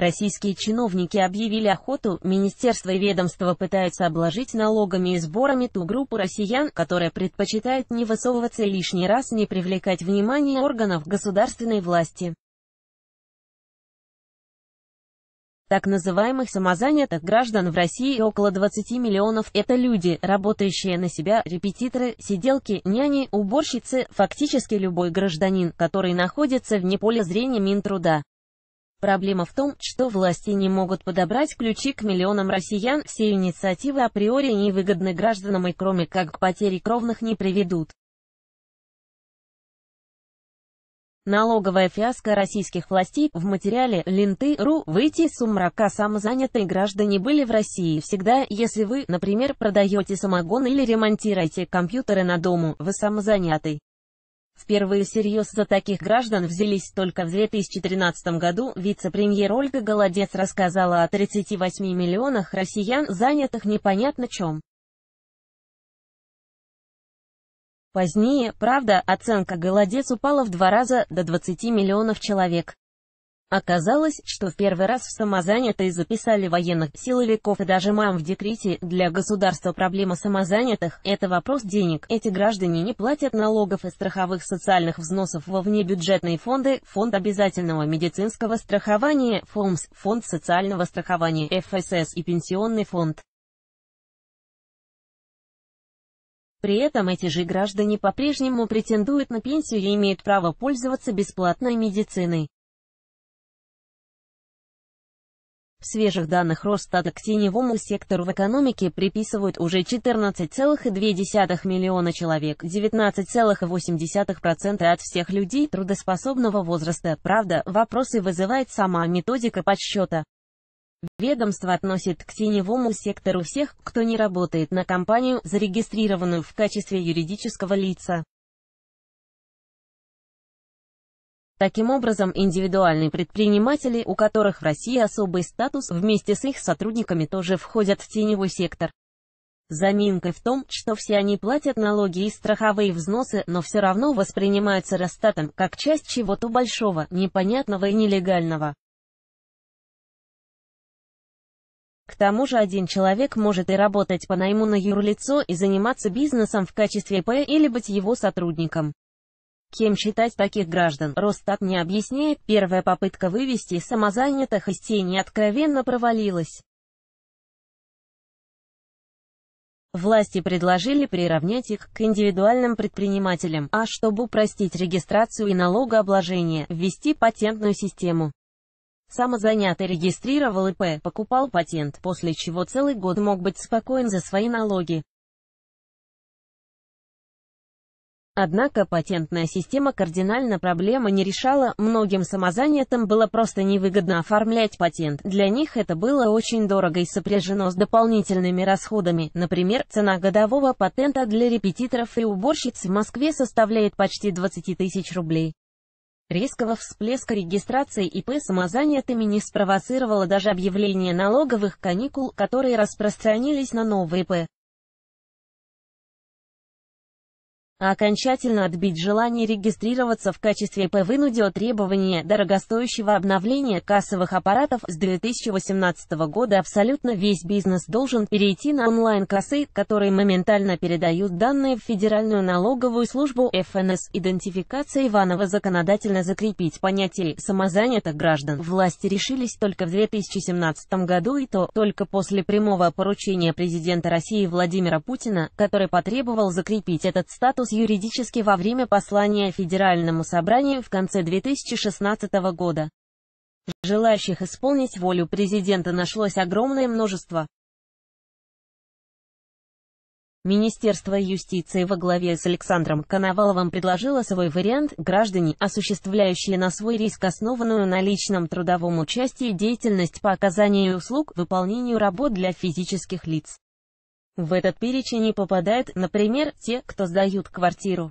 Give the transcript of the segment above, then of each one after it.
Российские чиновники объявили охоту, министерство и ведомство пытаются обложить налогами и сборами ту группу россиян, которая предпочитает не высовываться лишний раз не привлекать внимание органов государственной власти. Так называемых самозанятых граждан в России около 20 миллионов. Это люди, работающие на себя, репетиторы, сиделки, няни, уборщицы, фактически любой гражданин, который находится вне поля зрения Минтруда. Проблема в том, что власти не могут подобрать ключи к миллионам россиян, все инициативы априори невыгодны гражданам и кроме как к потере кровных не приведут. Налоговая фиаско российских властей в материале «Ленты.ру» выйти из сумрака самозанятые граждане были в России всегда, если вы, например, продаете самогон или ремонтируете компьютеры на дому, вы самозанятый. Впервые всерьез за таких граждан взялись только в 2013 году. Вице-премьер Ольга Голодец рассказала о 38 миллионах россиян, занятых непонятно чем. Позднее, правда, оценка «Голодец» упала в два раза, до 20 миллионов человек. Оказалось, что в первый раз в самозанятые записали военных, силовиков и даже мам в декрете. Для государства проблема самозанятых – это вопрос денег. Эти граждане не платят налогов и страховых социальных взносов во внебюджетные фонды, фонд обязательного медицинского страхования, ФОМС, фонд социального страхования, ФСС и пенсионный фонд. При этом эти же граждане по-прежнему претендуют на пенсию и имеют право пользоваться бесплатной медициной. В свежих данных Росстата к теневому сектору в экономике приписывают уже 14,2 миллиона человек, 19,8% от всех людей трудоспособного возраста. Правда, вопросы вызывает сама методика подсчета. Ведомство относит к теневому сектору всех, кто не работает на компанию, зарегистрированную в качестве юридического лица. Таким образом, индивидуальные предприниматели, у которых в России особый статус, вместе с их сотрудниками тоже входят в теневой сектор. Заминка в том, что все они платят налоги и страховые взносы, но все равно воспринимаются Росстатом, как часть чего-то большого, непонятного и нелегального. К тому же один человек может и работать по найму на юрлицо и заниматься бизнесом в качестве П или быть его сотрудником. Кем считать таких граждан, Росстат не объясняет, первая попытка вывести самозанятых из тени откровенно провалилась. Власти предложили приравнять их к индивидуальным предпринимателям, а чтобы упростить регистрацию и налогообложение, ввести патентную систему. Самозанятый регистрировал ИП, покупал патент, после чего целый год мог быть спокоен за свои налоги. Однако патентная система кардинально проблемы не решала, многим самозанятым было просто невыгодно оформлять патент. Для них это было очень дорого и сопряжено с дополнительными расходами. Например, цена годового патента для репетиторов и уборщиц в Москве составляет почти 20 тысяч рублей. Резкого всплеска регистрации ИП самозанятыми не спровоцировало даже объявление налоговых каникул, которые распространились на новые ИП. А окончательно отбить желание регистрироваться в качестве ИП вынудило требование дорогостоящего обновления кассовых аппаратов. С 2018 года абсолютно весь бизнес должен перейти на онлайн-кассы, которые моментально передают данные в Федеральную налоговую службу ФНС. Идентификация Иванова законодательно закрепить понятие самозанятых граждан. Власти решились только в 2017 году и то только после прямого поручения президента России Владимира Путина, который потребовал закрепить этот статус юридически во время послания Федеральному собранию в конце 2016 года. Желающих исполнить волю президента нашлось огромное множество. Министерство юстиции во главе с Александром Коноваловым предложило свой вариант «Граждане, осуществляющие на свой риск основанную на личном трудовом участии деятельность по оказанию услуг, выполнению работ для физических лиц». В этот перечень не попадают, например, те, кто сдают квартиру.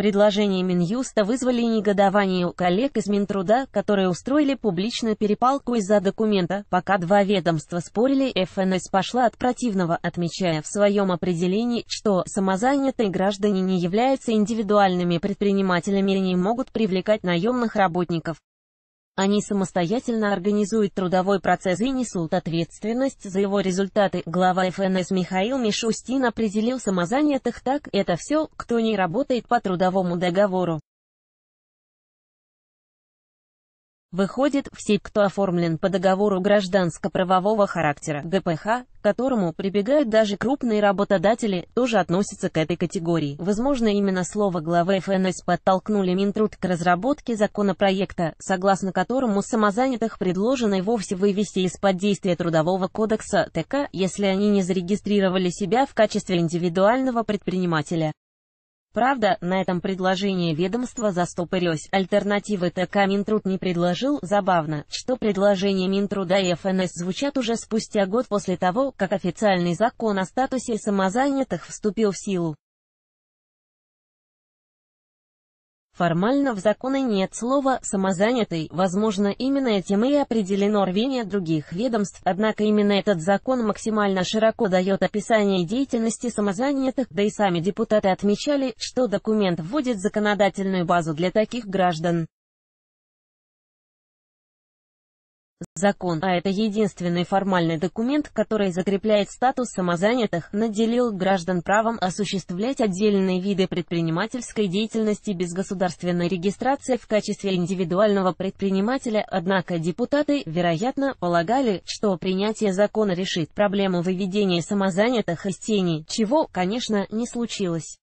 Предложения Минюста вызвали негодование у коллег из Минтруда, которые устроили публичную перепалку из-за документа. Пока два ведомства спорили, ФНС пошла от противного, отмечая в своем определении, что самозанятые граждане не являются индивидуальными предпринимателями и не могут привлекать наемных работников. Они самостоятельно организуют трудовой процесс и несут ответственность за его результаты. Глава ФНС Михаил Мишустин определил самозанятых так, это все, кто не работает по трудовому договору. Выходит, все, кто оформлен по договору гражданско-правового характера, ГПХ, к которому прибегают даже крупные работодатели, тоже относятся к этой категории. Возможно, именно слово главы ФНС подтолкнули Минтруд к разработке законопроекта, согласно которому самозанятых предложено и вовсе вывести из-под действия Трудового кодекса ТК, если они не зарегистрировали себя в качестве индивидуального предпринимателя. Правда, на этом предложение ведомства застопорилось, альтернативы ТК Минтруд не предложил, забавно, что предложения Минтруда и ФНС звучат уже спустя год после того, как официальный закон о статусе самозанятых вступил в силу. Формально в законе нет слова «самозанятый», возможно, именно этим и определено рвение других ведомств, однако именно этот закон максимально широко дает описание деятельности самозанятых, да и сами депутаты отмечали, что документ вводит законодательную базу для таких граждан. Закон, а это единственный формальный документ, который закрепляет статус самозанятых, наделил граждан правом осуществлять отдельные виды предпринимательской деятельности без государственной регистрации в качестве индивидуального предпринимателя, однако депутаты, вероятно, полагали, что принятие закона решит проблему выведения самозанятых из тени, чего, конечно, не случилось.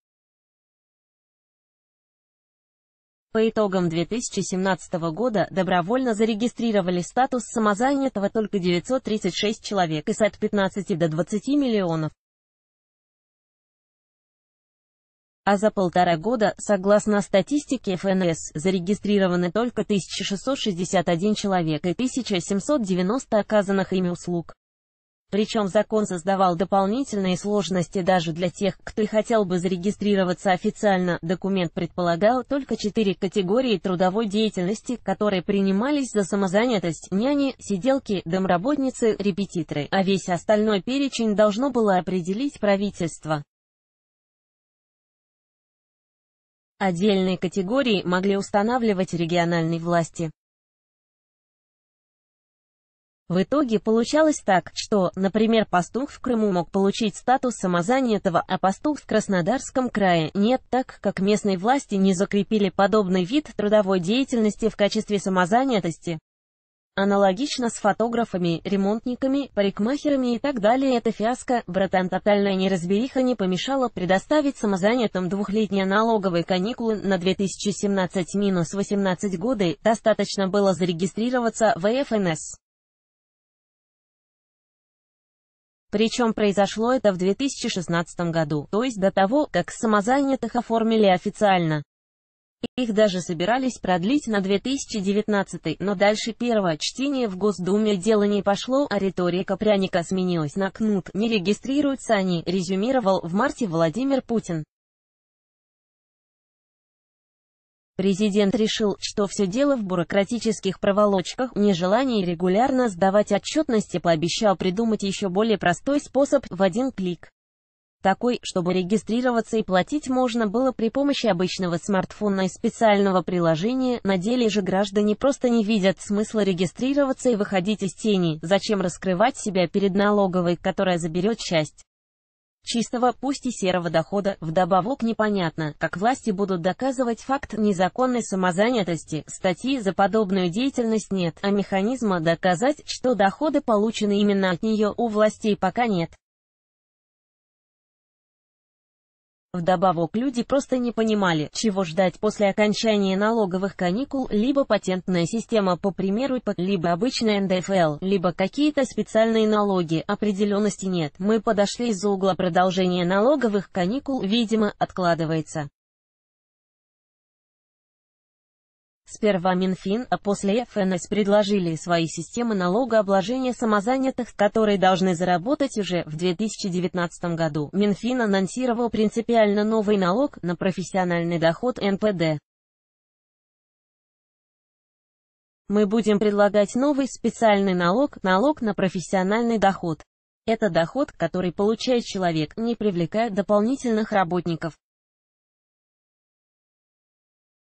По итогам 2017 года добровольно зарегистрировали статус самозанятого только 936 человек из от 15 до 20 миллионов. А за полтора года, согласно статистике ФНС, зарегистрированы только 1661 человек и 1790 оказанных ими услуг. Причем закон создавал дополнительные сложности даже для тех, кто хотел бы зарегистрироваться официально. Документ предполагал только четыре категории трудовой деятельности, которые принимались за самозанятость – няни, сиделки, домработницы, репетиторы, а весь остальной перечень должно было определить правительство. Отдельные категории могли устанавливать региональные власти. В итоге получалось так, что, например, пастух в Крыму мог получить статус самозанятого, а пастух в Краснодарском крае нет, так как местные власти не закрепили подобный вид трудовой деятельности в качестве самозанятости. Аналогично с фотографами, ремонтниками, парикмахерами и так далее эта фиаско, братан тотальная неразбериха не помешала предоставить самозанятым двухлетние налоговые каникулы на 2017-18 годы, достаточно было зарегистрироваться в ФНС. Причем произошло это в 2016 году, то есть до того, как самозанятых оформили официально. Их даже собирались продлить на 2019, но дальше первое чтение в Госдуме дело не пошло, а риторика пряника сменилась на кнут, не регистрируются они, резюмировал в марте Владимир Путин. Президент решил, что все дело в бюрократических проволочках, нежелании регулярно сдавать отчетности пообещал придумать еще более простой способ в один клик. Такой, чтобы регистрироваться и платить можно было при помощи обычного смартфона и специального приложения, на деле же граждане просто не видят смысла регистрироваться и выходить из тени, зачем раскрывать себя перед налоговой, которая заберет часть чистого, пусть и серого дохода, вдобавок непонятно, как власти будут доказывать факт незаконной самозанятости, статьи за подобную деятельность нет, а механизма доказать, что доходы получены именно от нее у властей пока нет. Вдобавок люди просто не понимали, чего ждать после окончания налоговых каникул, либо патентная система по примеру либо обычная НДФЛ, либо какие-то специальные налоги, определенности нет. Мы подошли из-за угла продолжения налоговых каникул, видимо, откладывается. Сперва Минфин, а после ФНС предложили свои системы налогообложения самозанятых, которые должны заработать уже в 2019 году. Минфин анонсировал принципиально новый налог на профессиональный доход НПД. Мы будем предлагать новый специальный налог, налог на профессиональный доход. Это доход, который получает человек, не привлекая дополнительных работников.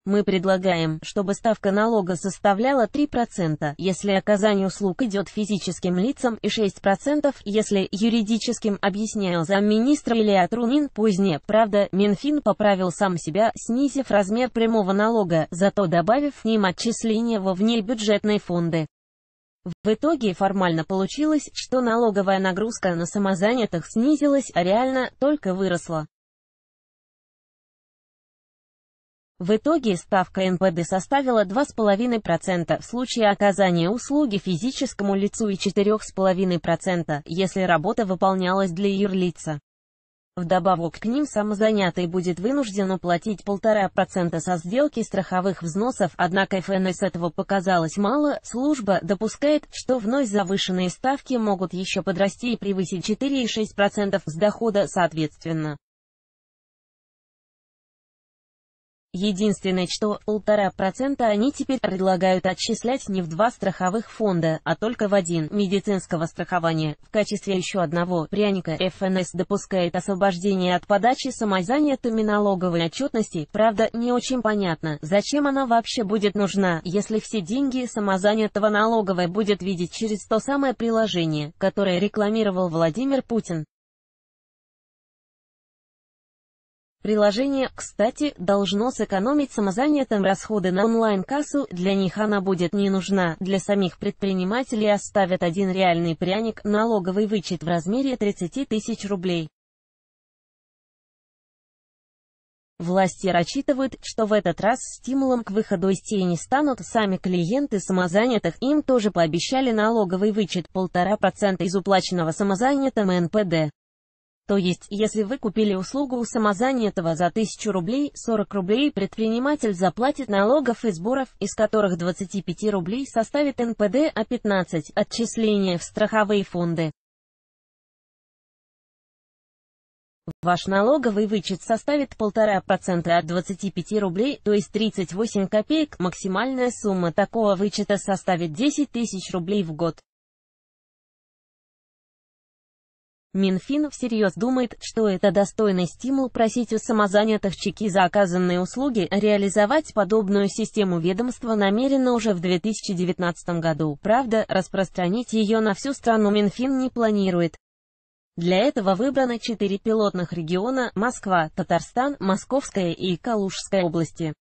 Мы предлагаем, чтобы ставка налога составляла 3%, если оказание услуг идет физическим лицам, и 6%, если юридическим, объяснял замминистра Илья Трунин. Позднее, правда, Минфин поправил сам себя, снизив размер прямого налога, зато добавив к ним отчисления во внебюджетные фонды. В итоге формально получилось, что налоговая нагрузка на самозанятых снизилась, а реально только выросла. В итоге ставка НПД составила 2,5% в случае оказания услуги физическому лицу и 4,5%, если работа выполнялась для юрлица. Вдобавок к ним самозанятый будет вынужден уплатить 1,5% со сделки страховых взносов, однако ФНС этого показалось мало, служба допускает, что вновь завышенные ставки могут еще подрасти и превысить 4,6% с дохода соответственно. Единственное, что полтора процента они теперь предлагают отчислять не в два страховых фонда, а только в один медицинского страхования. В качестве еще одного пряника ФНС допускает освобождение от подачи самозанятыми налоговой отчетности. Правда, не очень понятно, зачем она вообще будет нужна, если все деньги самозанятого налоговой будет видеть через то самое приложение, которое рекламировал Владимир Путин. Приложение, кстати, должно сэкономить самозанятым расходы на онлайн-кассу, для них она будет не нужна, для самих предпринимателей оставят один реальный пряник, налоговый вычет в размере 30 тысяч рублей. Власти рассчитывают, что в этот раз стимулом к выходу из тени станут сами клиенты самозанятых, им тоже пообещали налоговый вычет 1,5% из уплаченного самозанятым НПД. То есть, если вы купили услугу у самозанятого за 1000 рублей, 40 рублей предприниматель заплатит налогов и сборов, из которых 25 рублей составит НПД, а 15 – отчисления в страховые фонды. Ваш налоговый вычет составит 1,5% от 25 рублей, то есть 38 копеек. Максимальная сумма такого вычета составит 10 тысяч рублей в год. Минфин всерьез думает, что это достойный стимул просить у самозанятых чеки за оказанные услуги, реализовать подобную систему ведомства намерено уже в 2019 году. Правда, распространить ее на всю страну Минфин не планирует. Для этого выбрано четыре пилотных региона – Москва, Татарстан, Московская и Калужская области.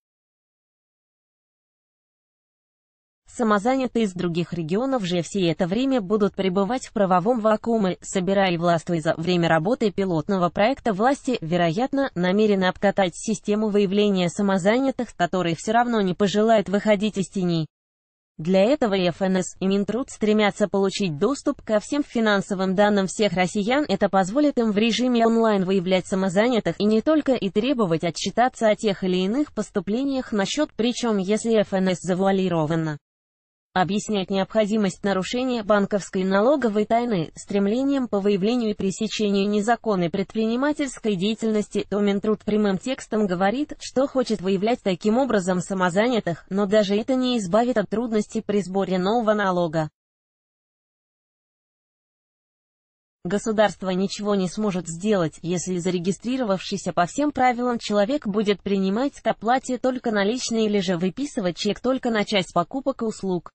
Самозанятые из других регионов же все это время будут пребывать в правовом вакууме, собирая и за время работы пилотного проекта власти, вероятно, намерены обкатать систему выявления самозанятых, которые все равно не пожелают выходить из тени. Для этого и ФНС, и Минтруд стремятся получить доступ ко всем финансовым данным всех россиян, это позволит им в режиме онлайн выявлять самозанятых и не только и требовать отчитаться о тех или иных поступлениях на счет, причем если ФНС завуалировано объяснять необходимость нарушения банковской налоговой тайны стремлением по выявлению и пресечению незаконной предпринимательской деятельности, то Минтруд прямым текстом говорит, что хочет выявлять таким образом самозанятых, но даже это не избавит от трудностей при сборе нового налога. Государство ничего не сможет сделать, если зарегистрировавшийся по всем правилам человек будет принимать к оплате только наличные или же выписывать чек только на часть покупок и услуг.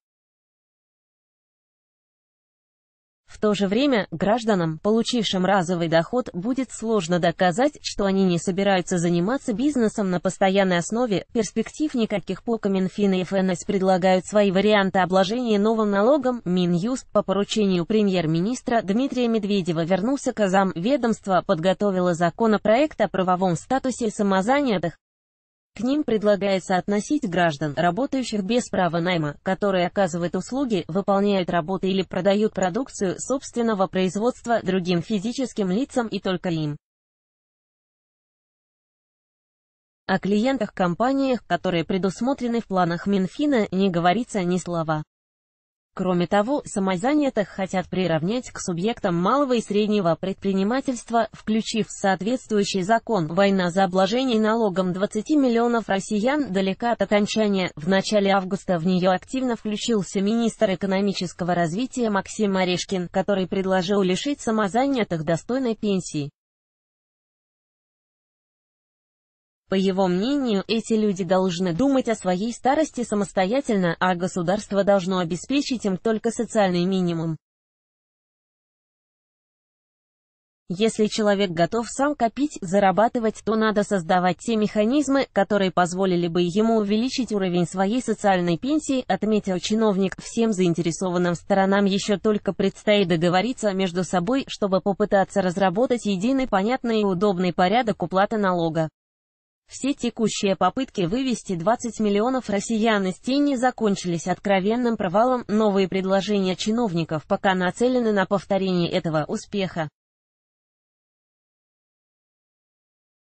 В то же время, гражданам, получившим разовый доход, будет сложно доказать, что они не собираются заниматься бизнесом на постоянной основе. Перспектив никаких по Минфин и ФНС предлагают свои варианты обложения новым налогом. Минюст по поручению премьер-министра Дмитрия Медведева вернулся к азам. Ведомство подготовило законопроект о правовом статусе самозанятых, к ним предлагается относить граждан, работающих без права найма, которые оказывают услуги, выполняют работы или продают продукцию собственного производства другим физическим лицам и только им. О клиентах-компаниях, которые предусмотрены в планах Минфина, не говорится ни слова. Кроме того, самозанятых хотят приравнять к субъектам малого и среднего предпринимательства, включив соответствующий закон. Война за обложение налогом 20 миллионов россиян далека от окончания. В начале августа в нее активно включился министр экономического развития Максим Орешкин, который предложил лишить самозанятых достойной пенсии. По его мнению, эти люди должны думать о своей старости самостоятельно, а государство должно обеспечить им только социальный минимум. Если человек готов сам копить, зарабатывать, то надо создавать те механизмы, которые позволили бы ему увеличить уровень своей социальной пенсии, отметил чиновник. Всем заинтересованным сторонам еще только предстоит договориться между собой, чтобы попытаться разработать единый, понятный и удобный порядок уплаты налога. Все текущие попытки вывести 20 миллионов россиян из тени закончились откровенным провалом, новые предложения чиновников пока нацелены на повторение этого успеха.